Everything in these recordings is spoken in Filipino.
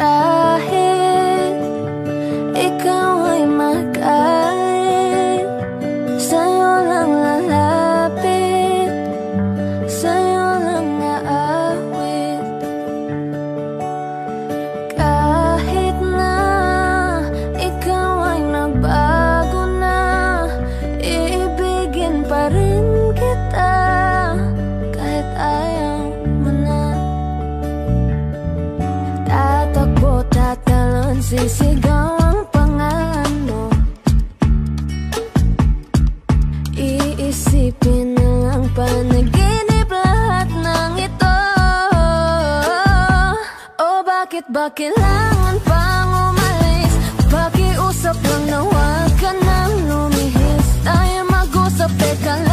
I ba kailangan pang umalis? Pakiusap lang na huwag ka nang lumihis Tayo mag-usap, teka lang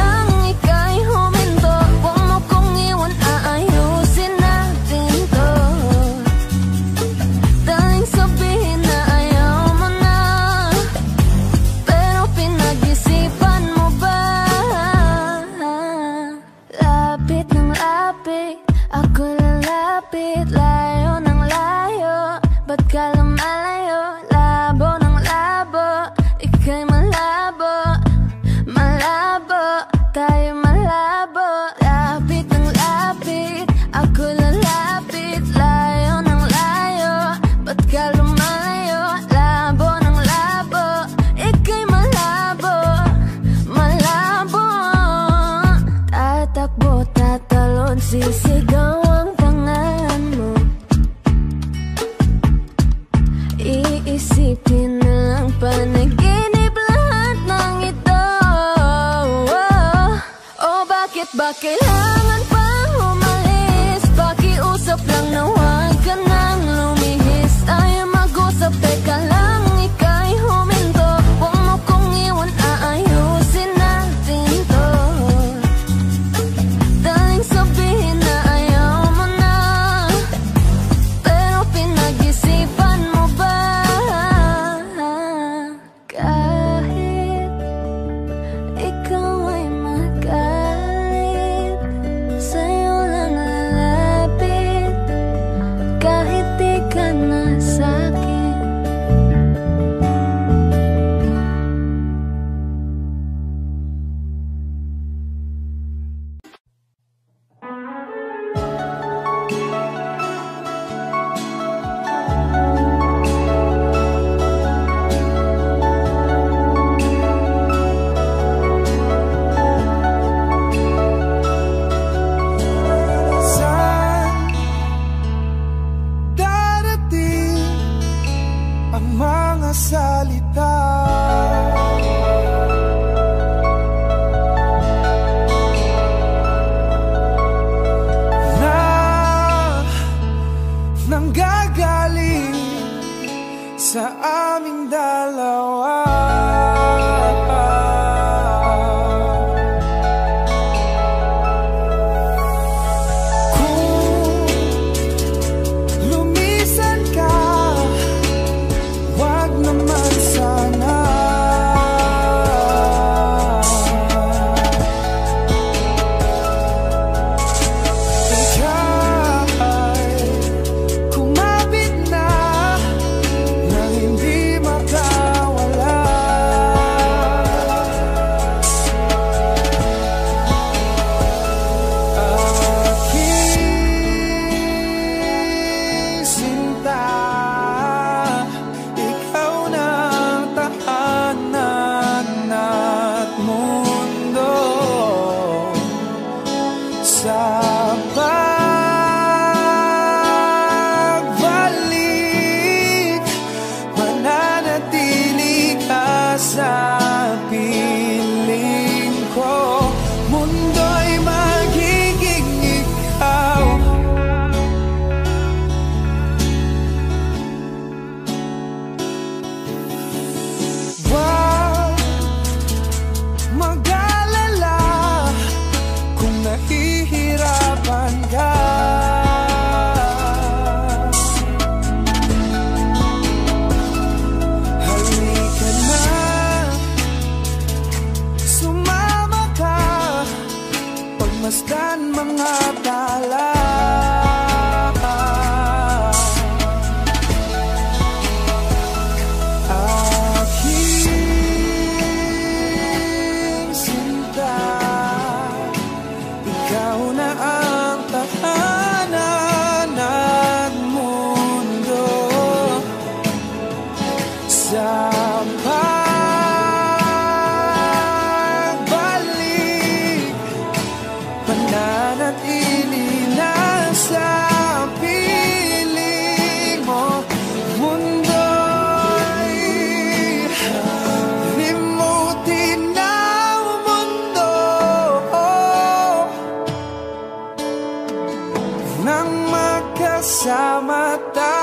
magkasama tayo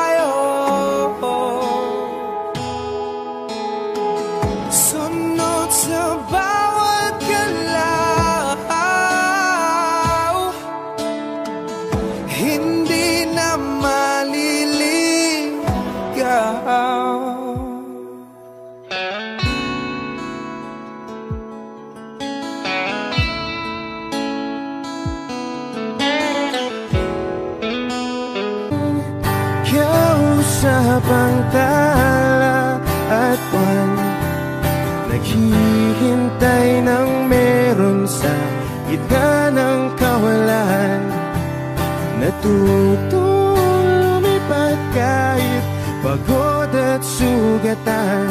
sugatan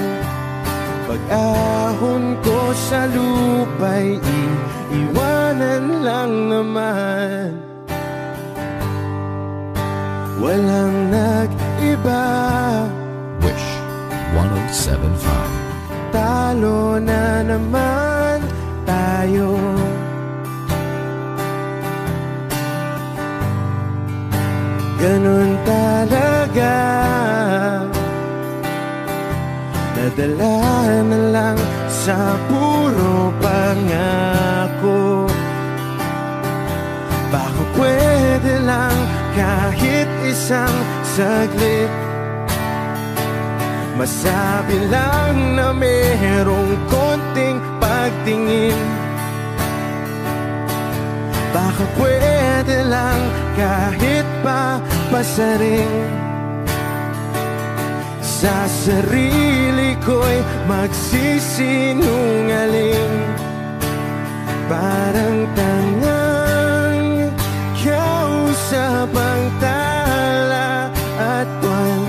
Pag-ahon ko sa lupa'y iiwanan lang naman. Walang nag-iba. Wish 1075. Talo na naman Nadala na lang sa puro pangako. Baka pwede lang kahit isang saglit. Masabi lang na merong konting pagtingin. Baka pwede lang kahit pa pasaring Sa sarili ko'y magsisinungaling. Parang tangang kausap ang tala at buwan.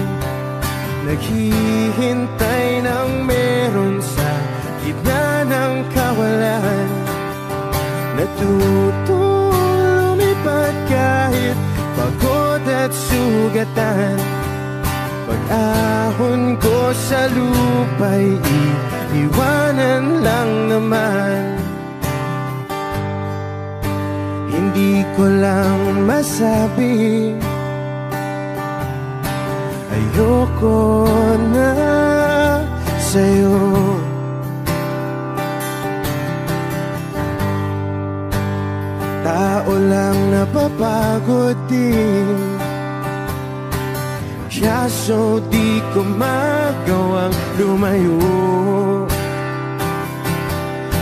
Naghihintay ng meron sa gitna ng kawalan. Natutong lumipad kahit pagod at sugatan Pag-ahon ko sa lupa'y iiwanan lang naman. Hindi ko lang masabi Ayoko na sa'yo. Tao lang napapagod din Kaso di ko magawang lumayo.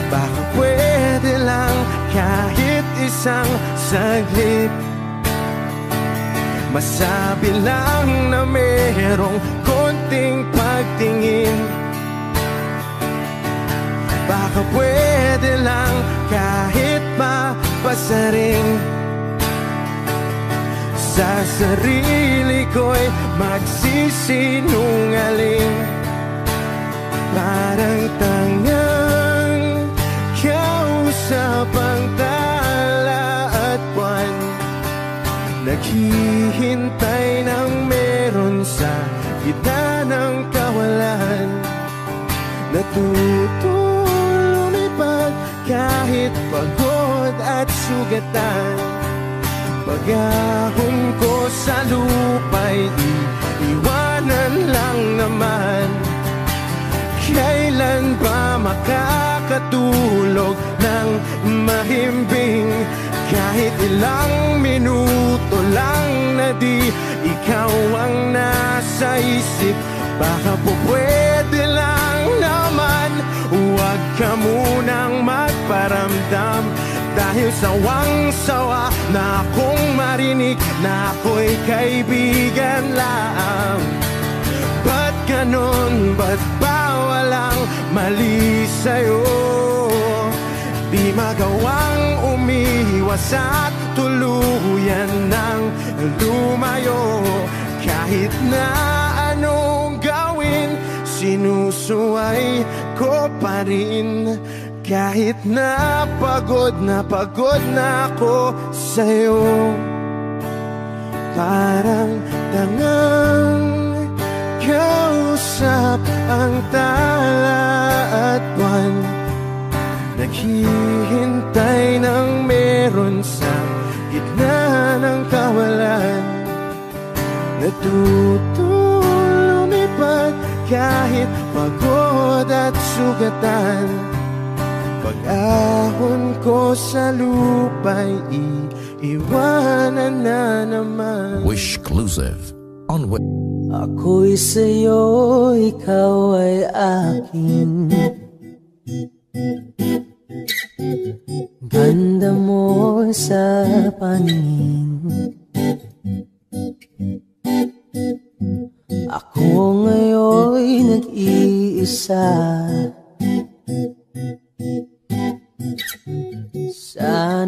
Baka pwede lang kahit isang saglit. Masabi lang na merong konting pagtingin. Baka pwede lang kahit pa pasaring Sa sarili ko'y magsisinungaling. Parang tangang kausap ang tala at buwan. Naghihintay ng meron sa gitna ng kawalan. Natutong lumipad kahit pagod at sugatan Pag-ahon ko sa lupa'y iiwanan lang naman. Kailan ba makakatulog ng mahimbing? Kahit ilang minuto lang na di ikaw ang nasa isip Baka po pwede lang naman. Huwag ka munang magparamdam Dahil sawang-sawa na akong marinig Na ako'y kaibigan lang Ba't ganon? Ba't ba walang mali sa'yo? Di magawang umiwas at tuluyan ng lumayo Kahit na anong gawin Sinusuway ko pa rin Kahit na pagod na pagod na ako sa'yo Parang tangang kausap ang tala at buwan. Naghihintay ng meron sa gitna ng kawalan. Natutong lumipad kahit pagod at sugatan Pag-ahon ko sa lupa'y iiwanan na naman. Wishclusive on Wi- Ako'y sa'yo, ikaw ay akin. Ganda mo sa paningin. Ako ngayon'y nag-iisa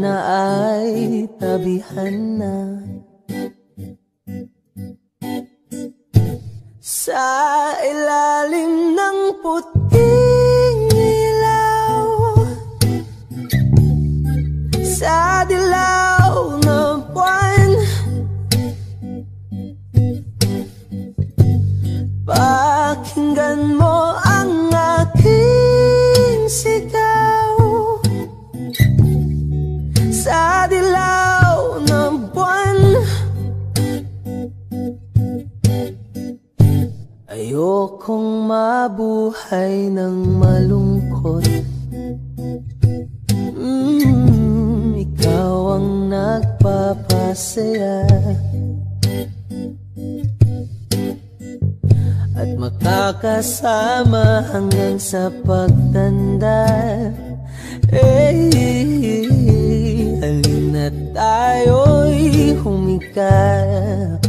Sana ay tabihan na. Sa ilalim ng puting ilaw Sa dilaw mabuhay ng malungkot. Mm, Ikaw ang nagpapasaya. At makakasama hanggang sa pagtanda. Eh, halina tayo'y humikap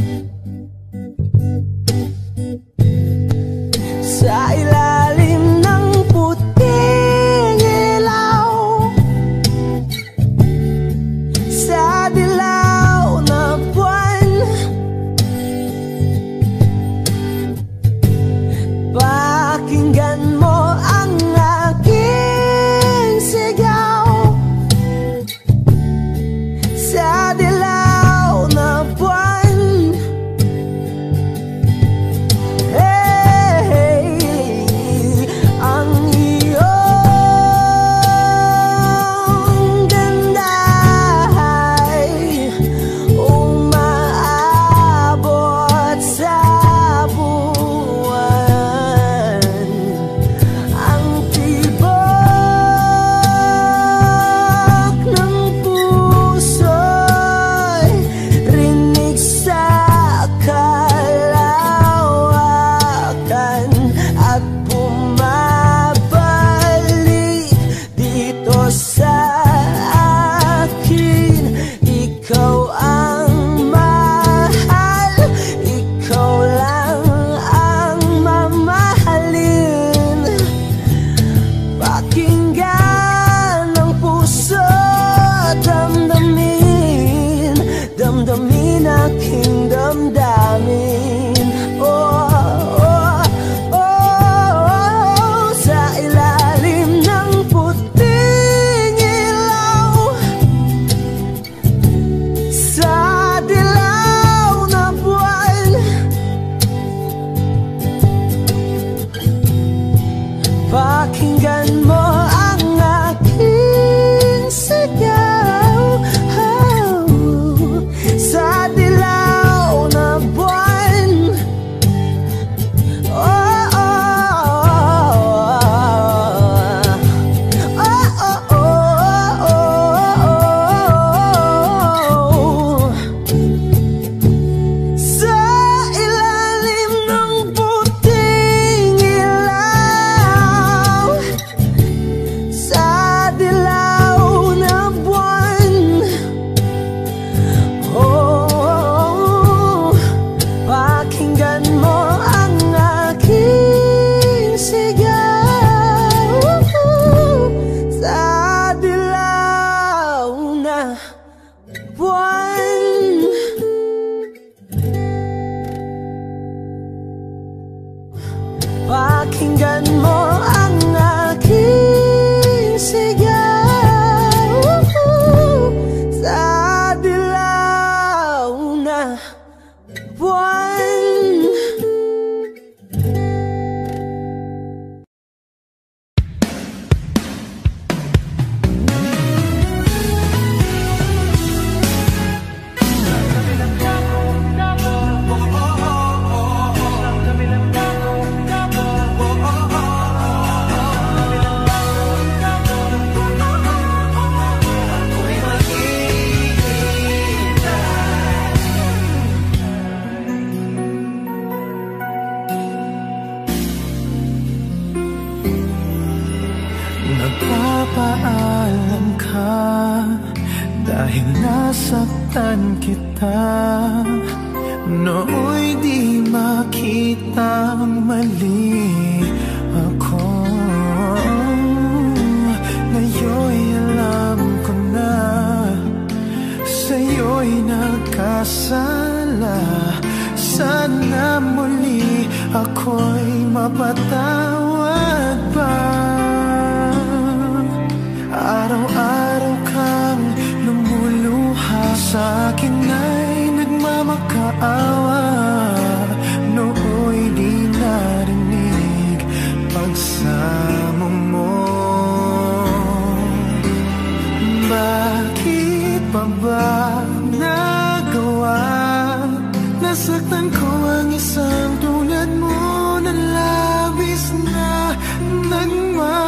when my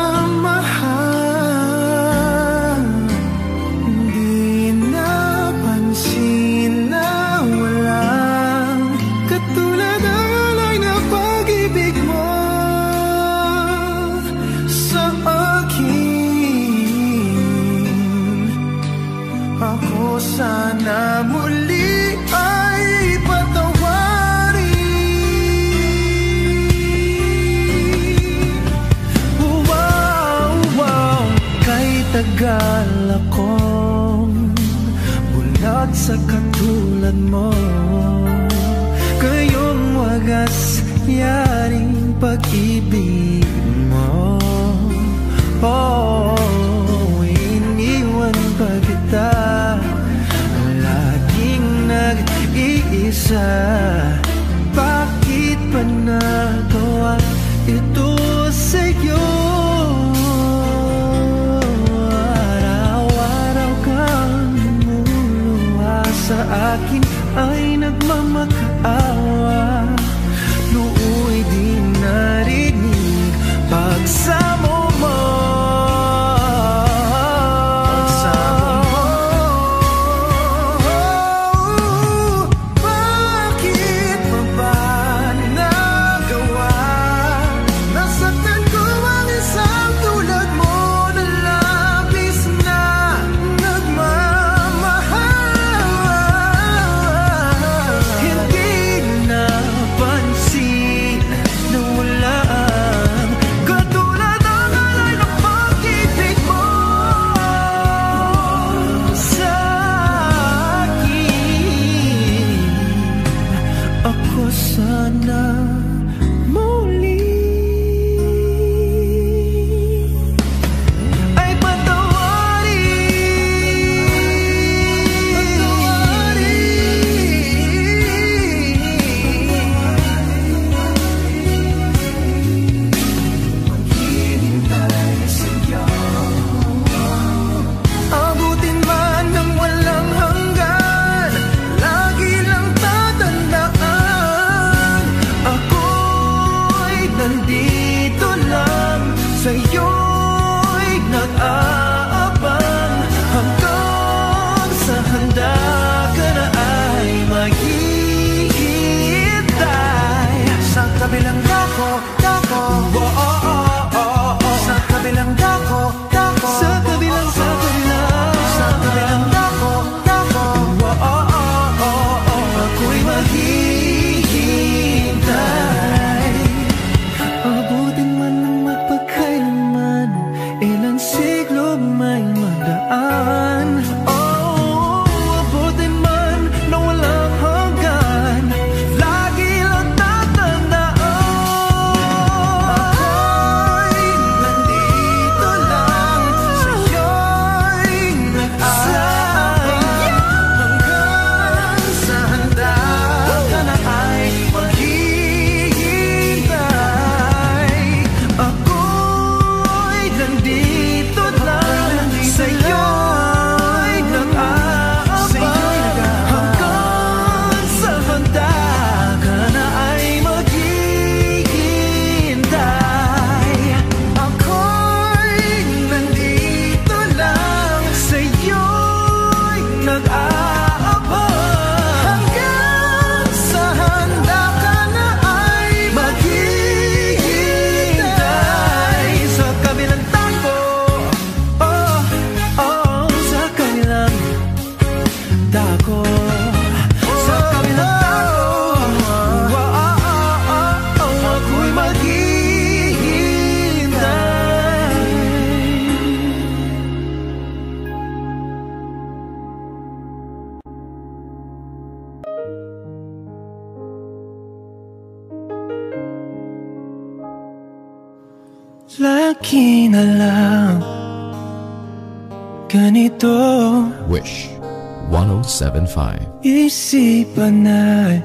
Isipan ay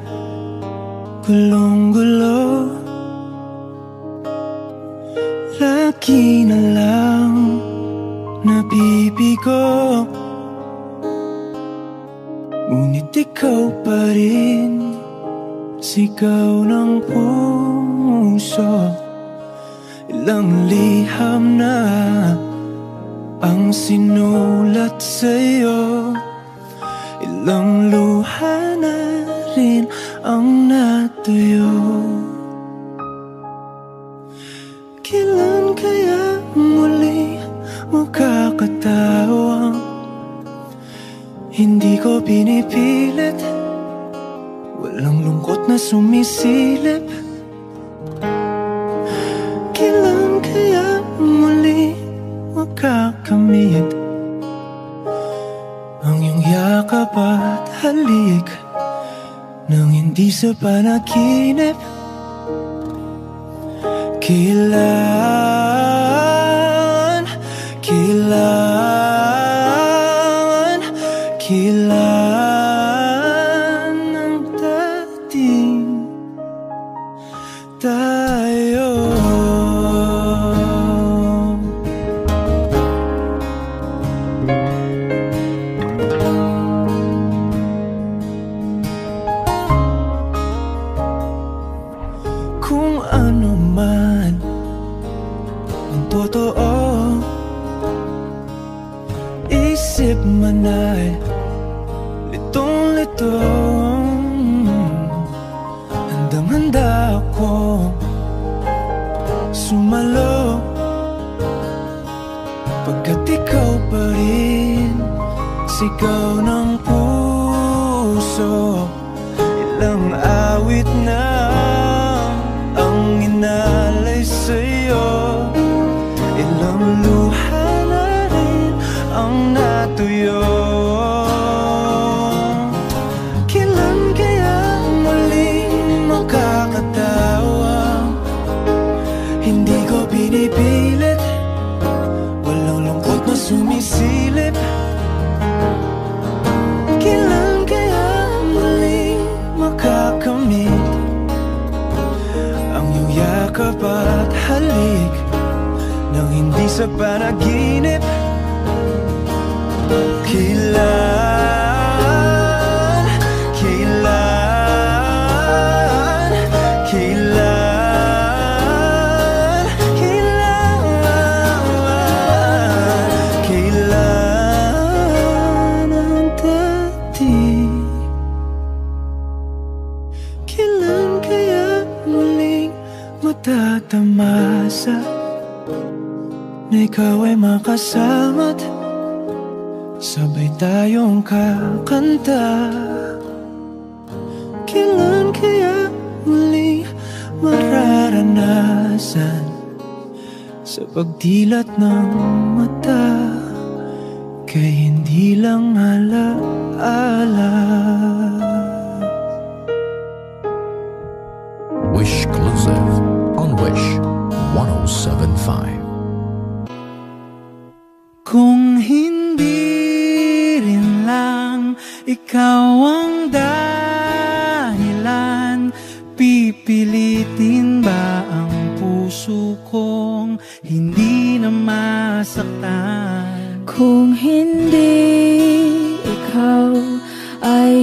gulong-gulo. Lagi na lang nabibigo. Ngunit ikaw pa rin Sigaw ng puso. Ilang liham na Ang sinulat sa'yo. Ilang luha na rin ang natuyo. Kailan kaya muli makakatawang Hindi ko pinipilit? Walang lungkot na sumisilip. Kailan kaya muli makakamit Yakap at halik Nang hindi sa panaginip. Kilala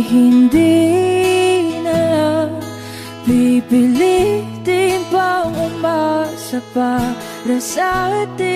hindi na pipilitin pang umasa para sa atin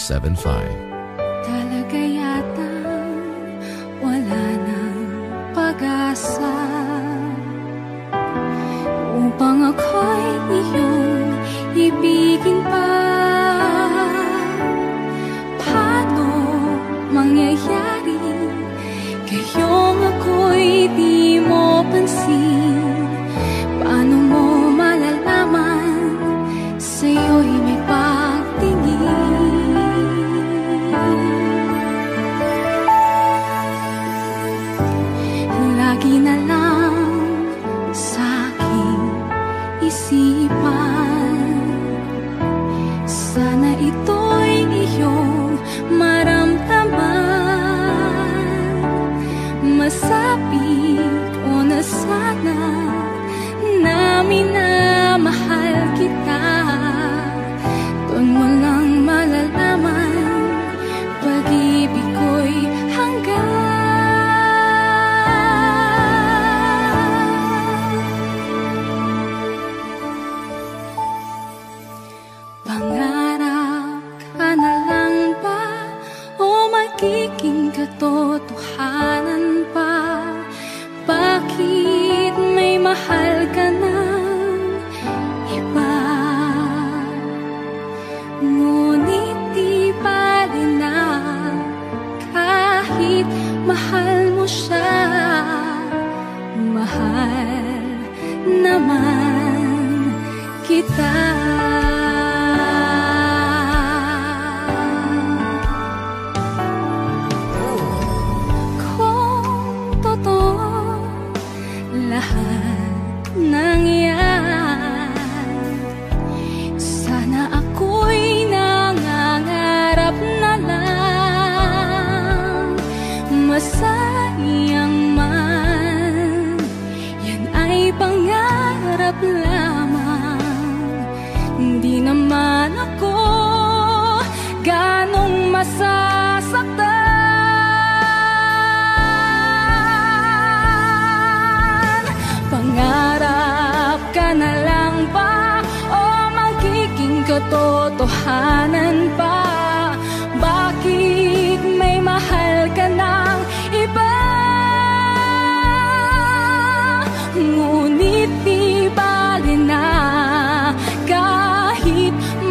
1075.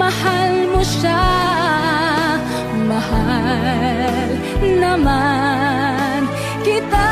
Mahal mo siya. Mahal naman kita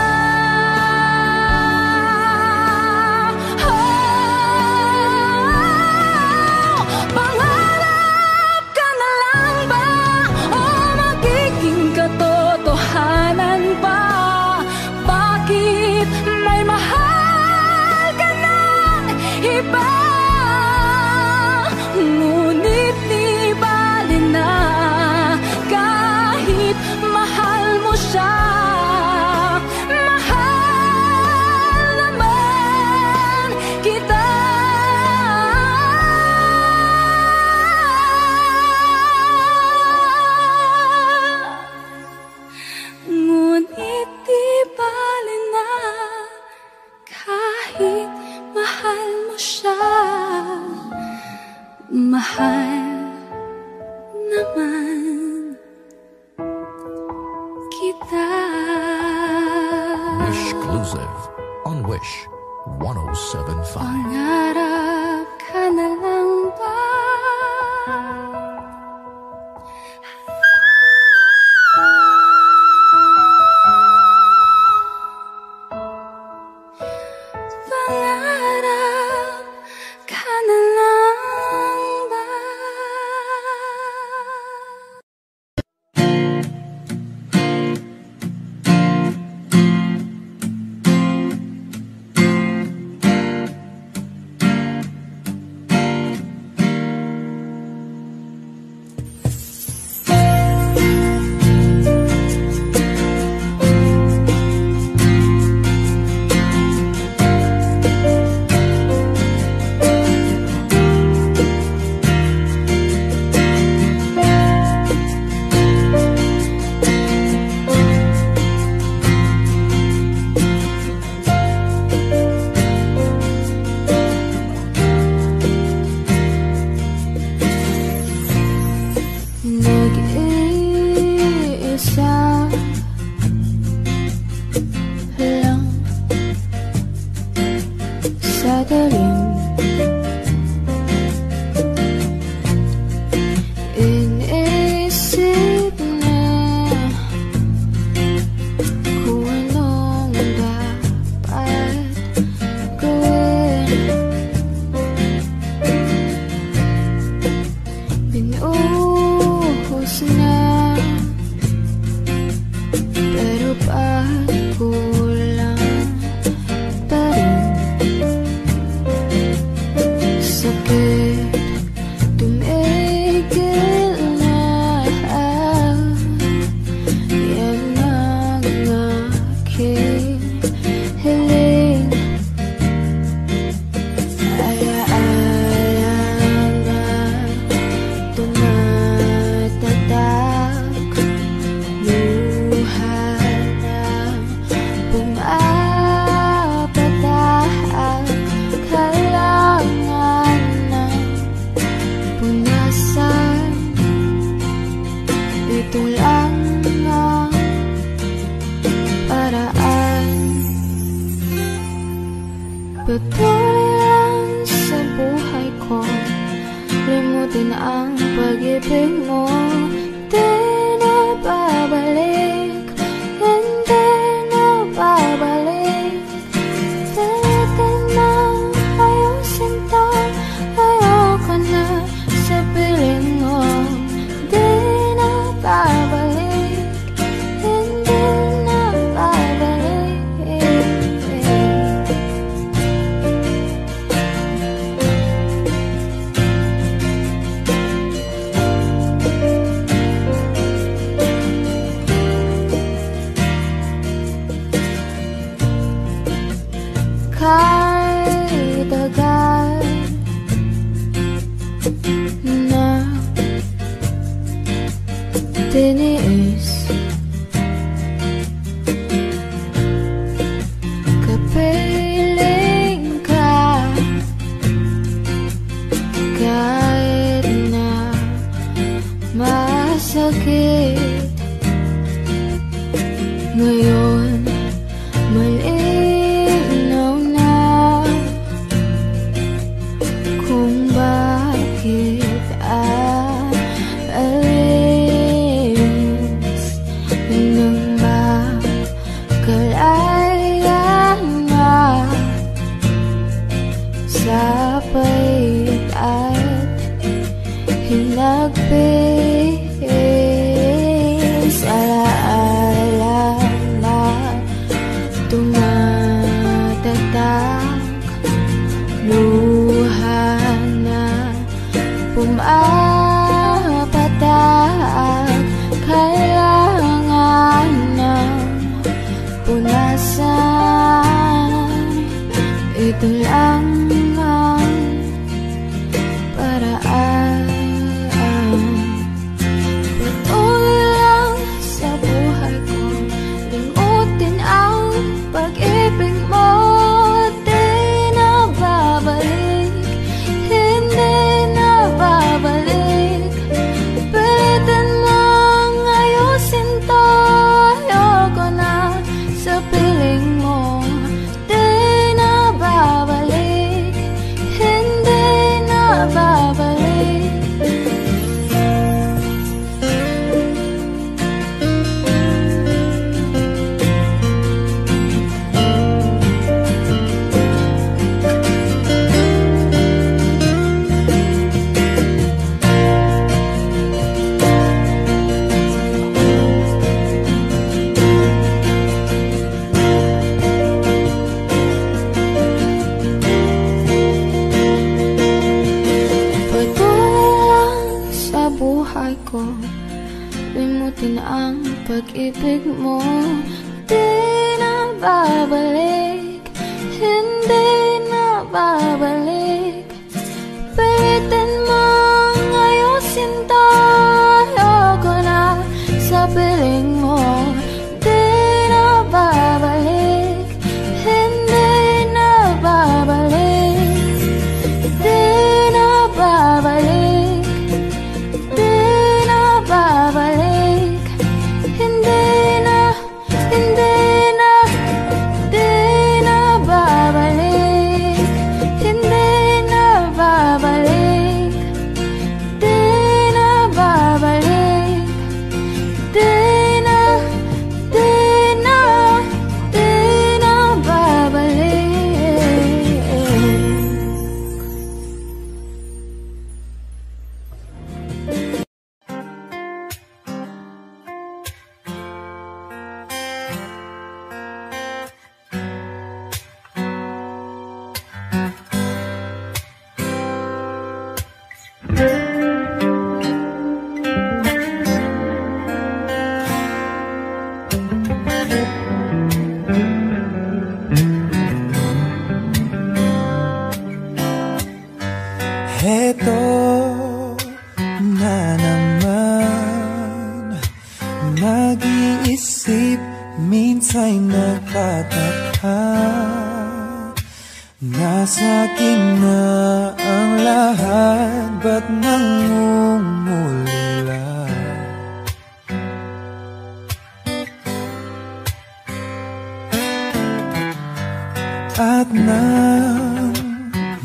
at nang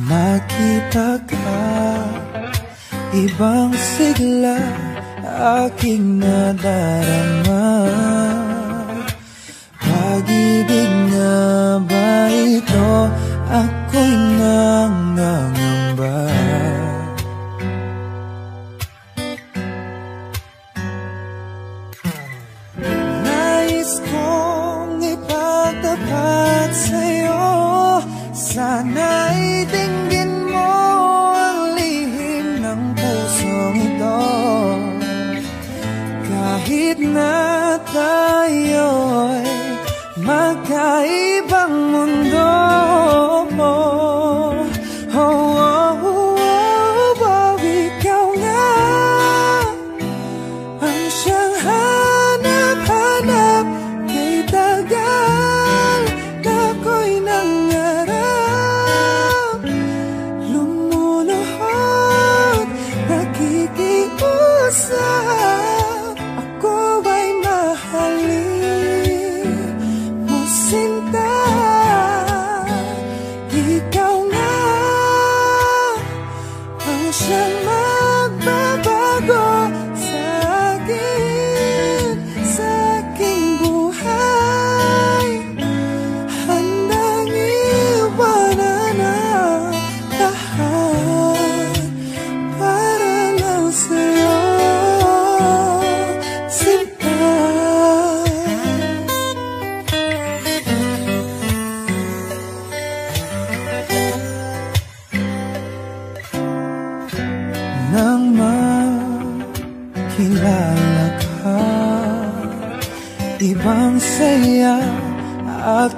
makita ka Ibang sigla aking nadarama Pag-ibig nga ba ito? Ako'y nangangamba Sana'y tinggin mo ang lihim ng pusong ito. Kahit na tayo'y magkaibigan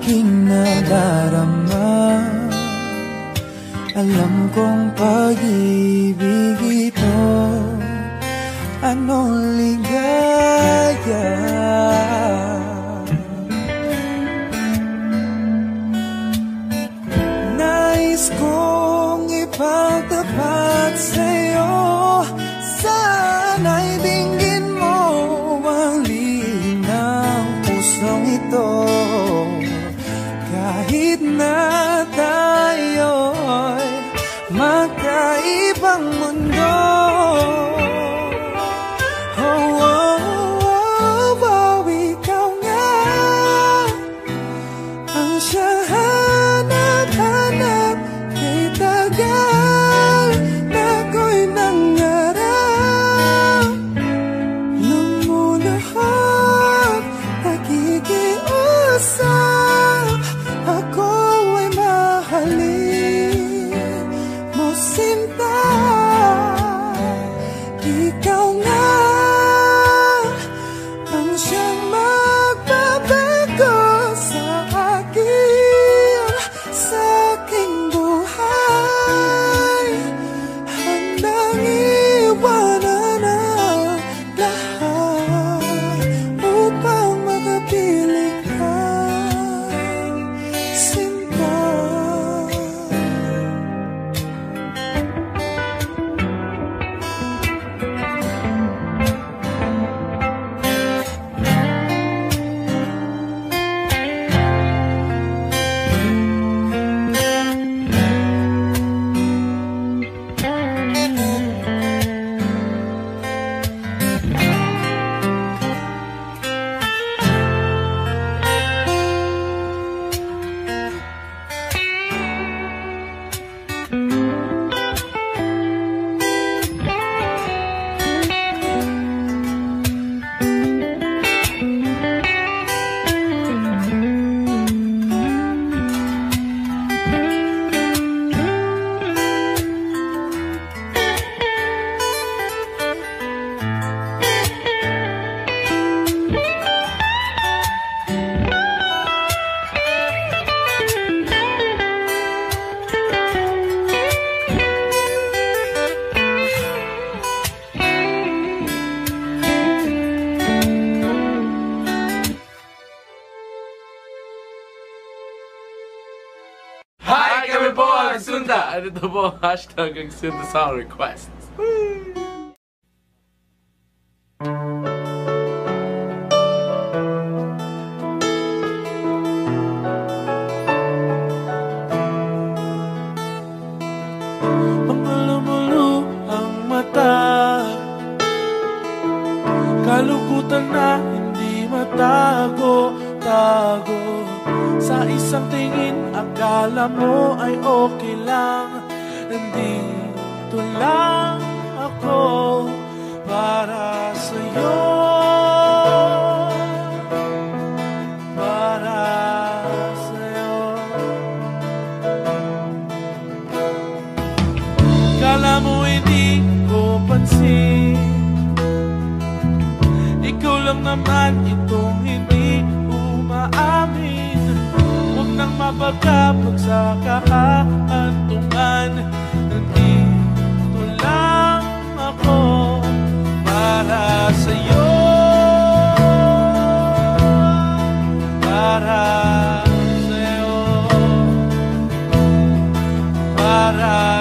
aking nadarama Alam kong pag-ibig ito. Ano Doug extend the song request. naman itong hindi umaamin. Huwag nang mabaga mapagkapag sa kakaantungan Nandito lang ako para sa'yo. Para sa'yo. Para sa'yo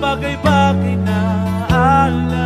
bagay-bagay na alam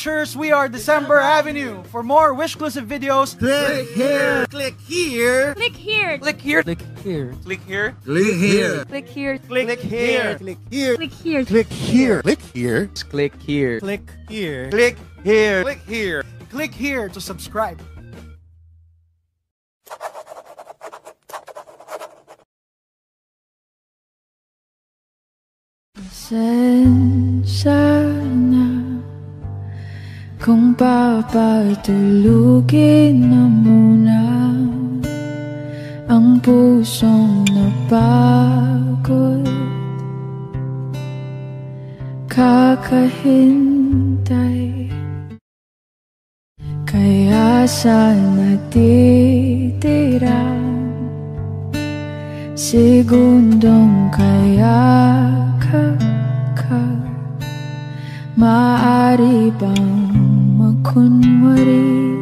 wishers, we are December Avenue. For more Wishclusive videos, click here, click here, click here, click here, click here, click here, click here, click here, click here, click here, click here, click here, click here, click here, click here, click here, click here, click here Click here to subscribe. Senza Kung papa'y tulugin na muna Ang pusong napagod Kakahintay. Kaya sana titira Segundong kaya kakak Maari bang couldn't worry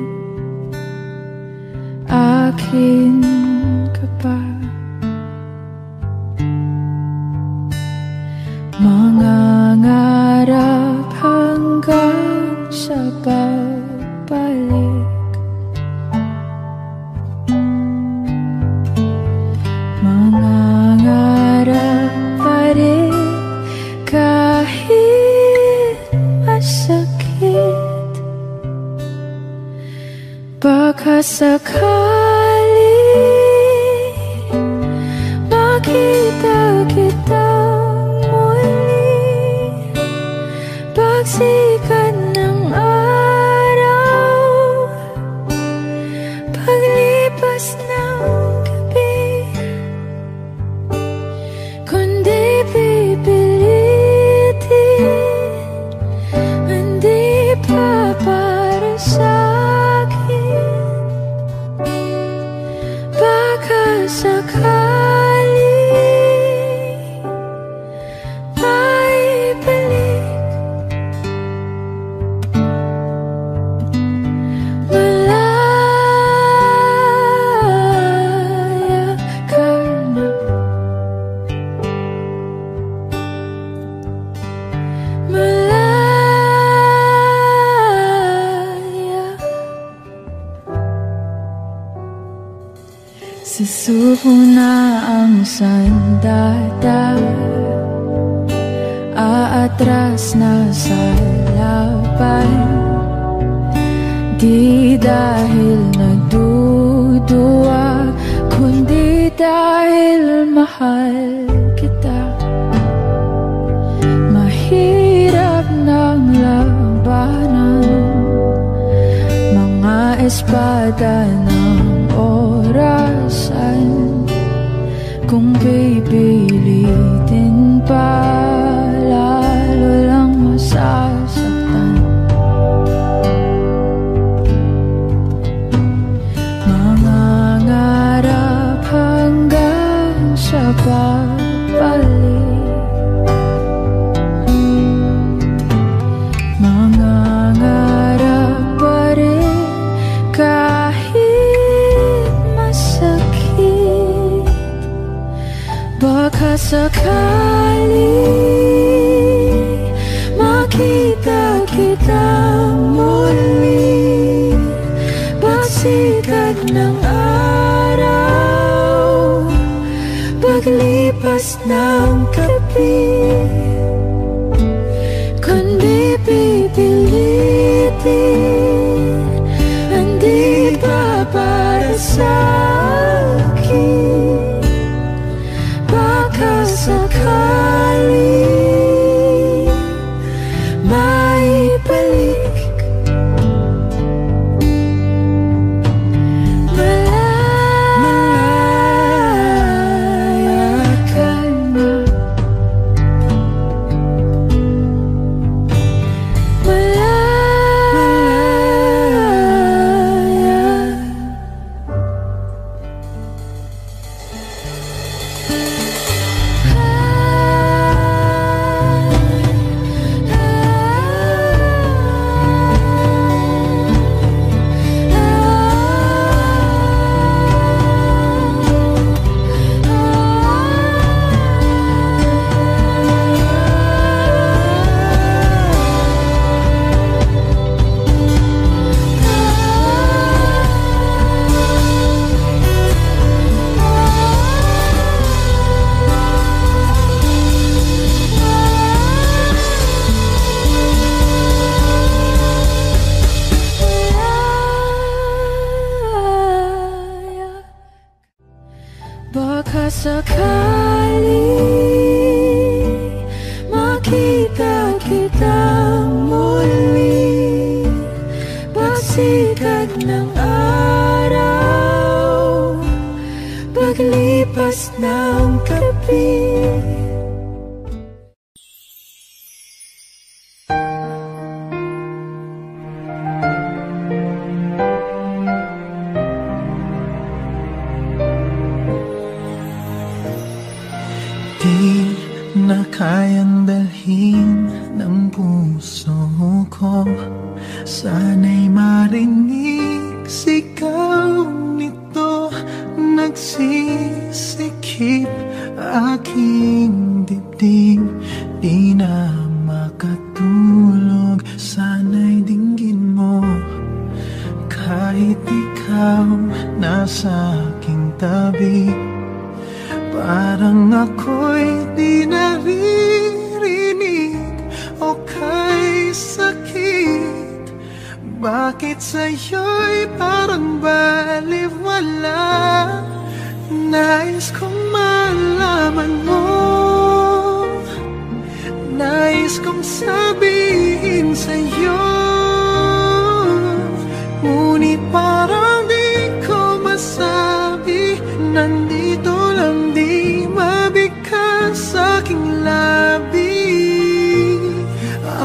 Parang di ko masabi Nandito lang di mabigkas sa aking labi.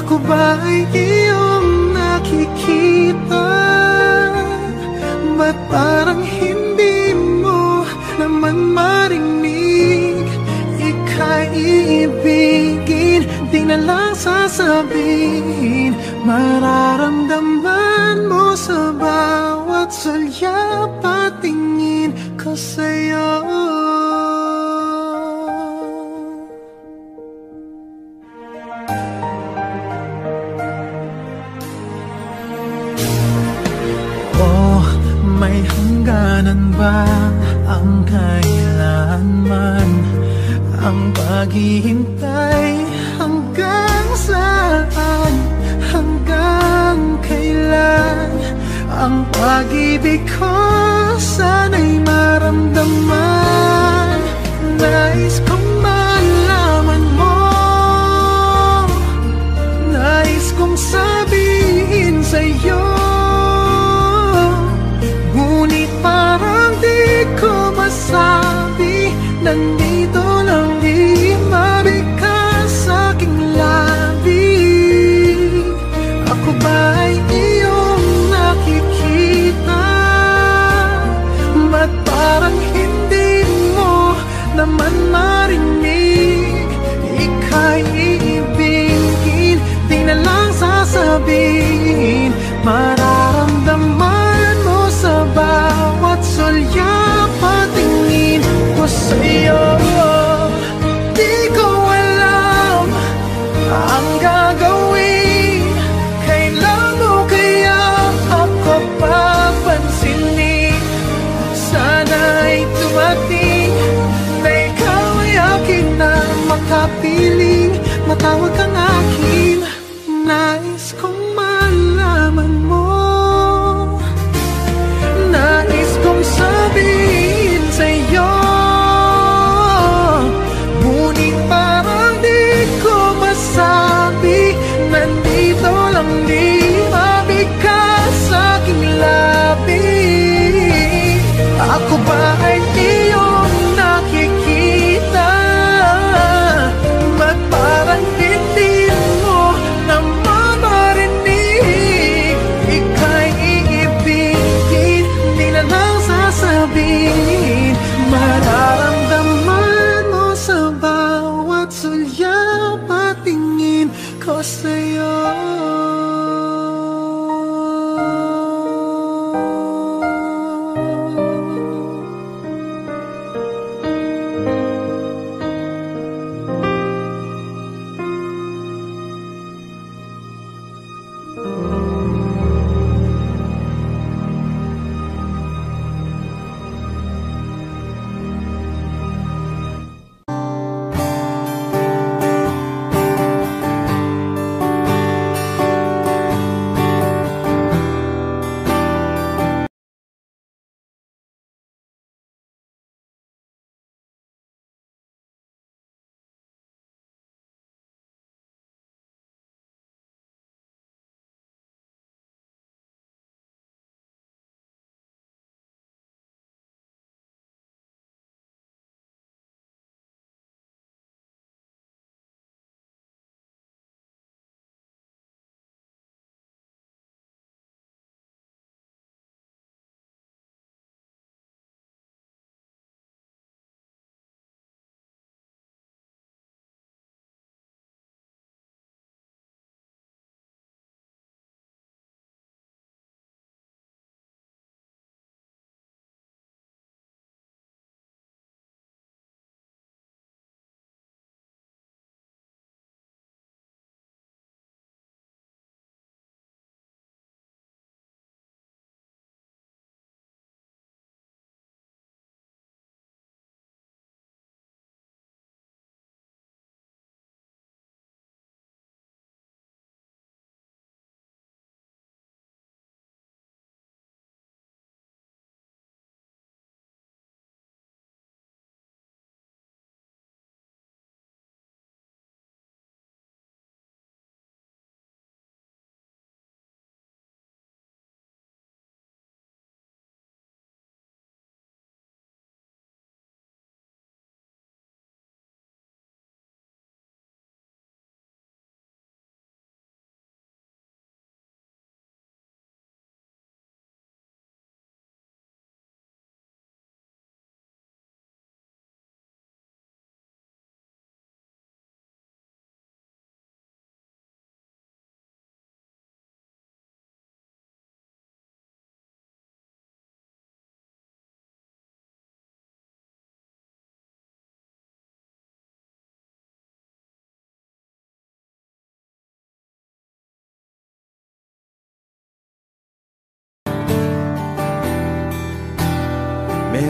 Ako ba ay iyong nakikita? Ba't parang hindi mo naman marinig? Ika'y iibigin Di na lang sasabihin. Mararamdaman sebab pag-ibig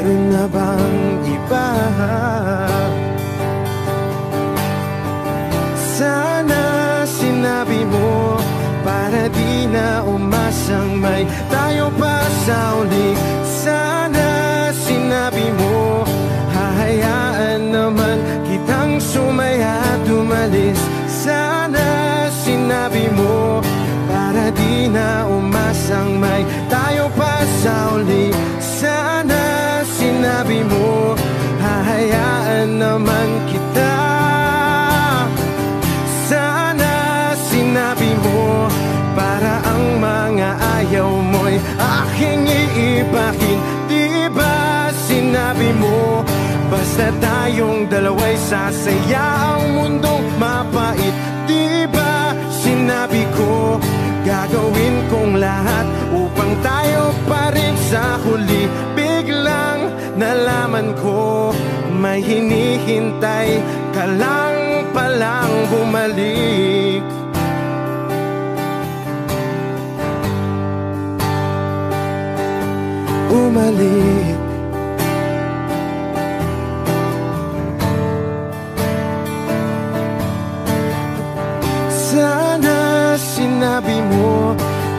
Meron na bang iba? Tayong dalawa'y sasaya Ang mundong mapait Di ba? Sinabi ko Gagawin kong lahat Upang tayo pa rin sa huli. Biglang nalaman ko May hinihintay ka lang palang bumalik. Umalik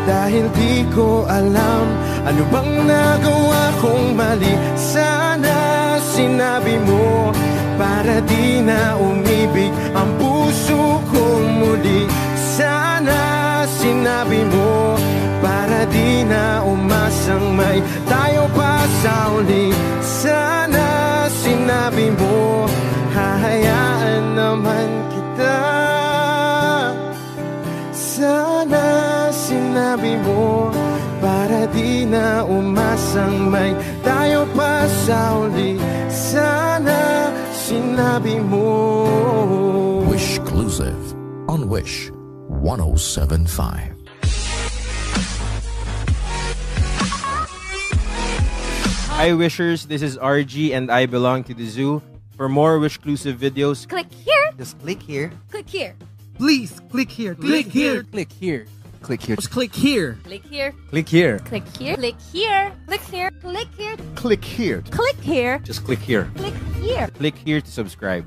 Dahil di ko alam Ano bang nagawa kong mali? Sana sinabi mo Para di na umibig Ang puso kong muli. Sana sinabi mo Para di na umasang may Tayo pa sa uli. Sana sinabi mo Hahayaan naman sinabi mo Para di na umasang may Tayo pa sa uli Sana sinabi mo Wish Exclusive on Wish 1075. Hi Wishers, this is RG and I belong to the zoo. For more Wish exclusive videos, Click here. Just click here. Click here. Please click here. Click here. click here. Click here. Just click here. Click here. Click here. Click here. Click here. Click here. Click here. Click here Click here. Just click here. Click here. Click here to subscribe.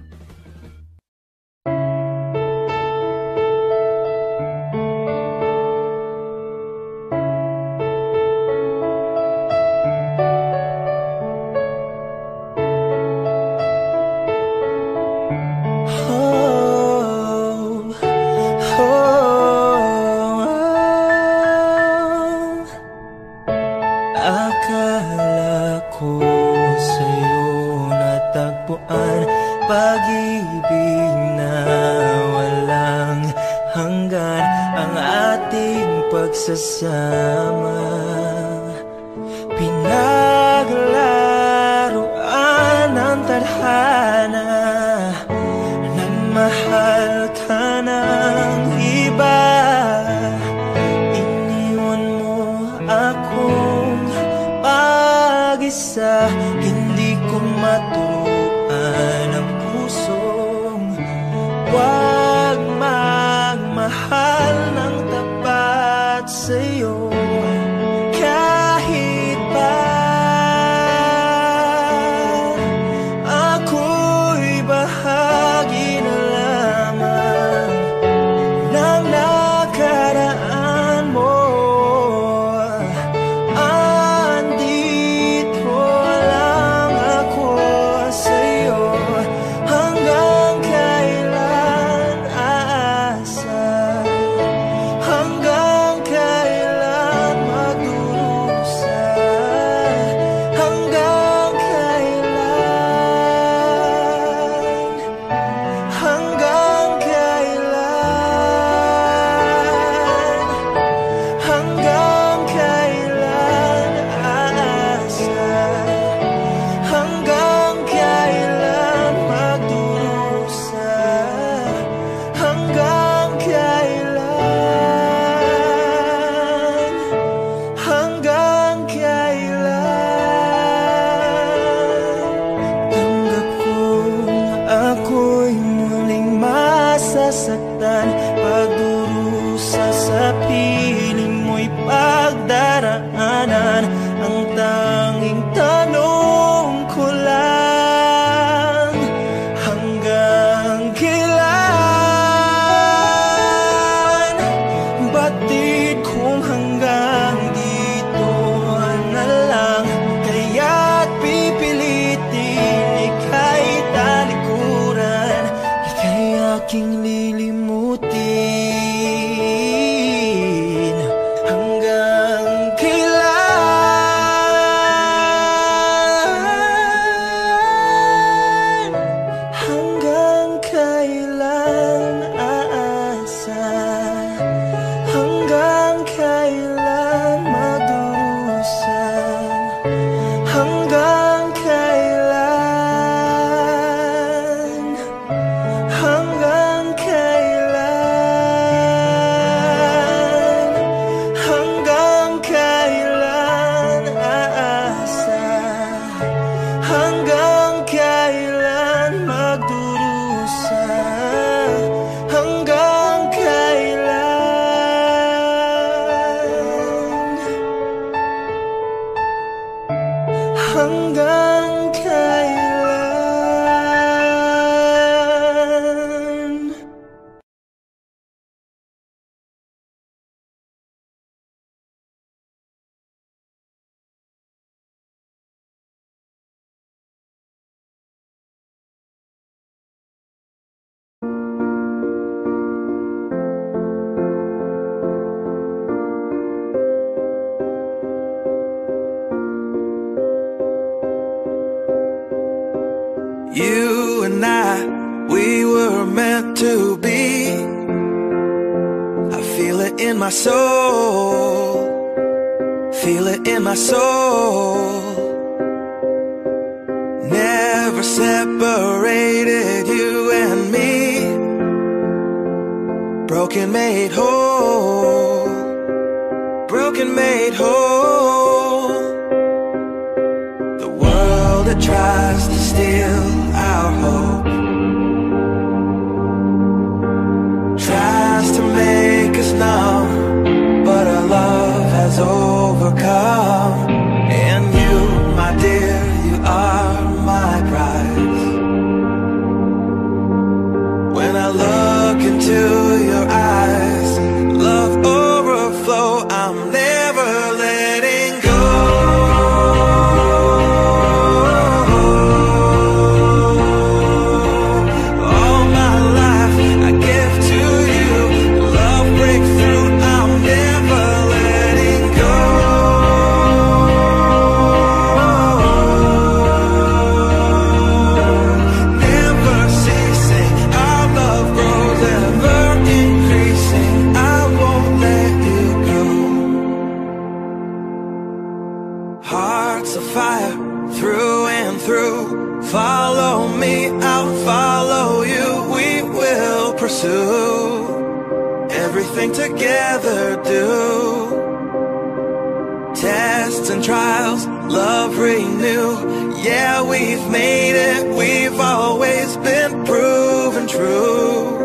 new. Yeah, we've made it, we've always been proven true.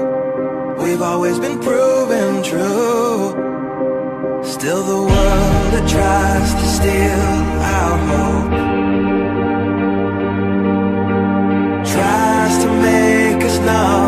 We've always been proven true. Still the world that tries to steal our hope. Tries to make us know.